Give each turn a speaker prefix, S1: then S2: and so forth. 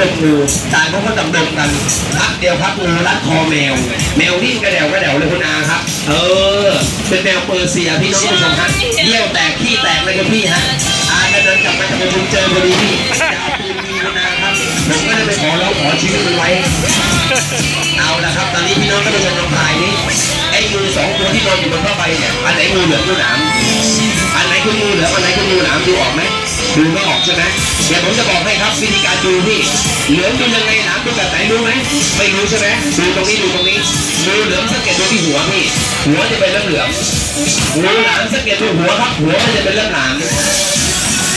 S1: ดมงูต่างเขาก็ดำดมกันพักเดียวครับงูรัดคอแมว แมววิ่งกระเดวกระเดวเลยคุณอาครับ เออ เป็นแมวเปอร์เซียพี่น้องผู้ชมฮะเยี่ยวแตกขี้แตกเลยครับพี่ฮะอาเดินกลับมาจากประชุมเจอพอดีพี่จะเอาปืนยิงคุณอาครับผมก็เลยไปขอร้องขอชีวิตมันไว้ เอาละครับ ตอนนี้พี่น้องก็ดูชมลำพายนี้ไอ้งูสองตัวที่นอนอยู่บนผ้าใบเนี่ยอันไหนงูเหลืองงูหนามอันไหนคืองูเหลืองอันไหนคืองูหนามดูออกไหม ดูไม่ออกใช่ไหมเดี๋ยวผมจะบอกให้ครับวิธีการดูพี่เหลืองดูยังไงหนามดูแบบไหนรู้ไหมไม่รู้ใช่ไหมดูตรงนี้ดูตรงนี้ดูเหลืองสังเกตดูที่หัวพี่หัวจะเป็นเรื่องเหลืองดูหนามสังเกตดูหัวครับ หัวมันจะเป็นเรื่องหนาม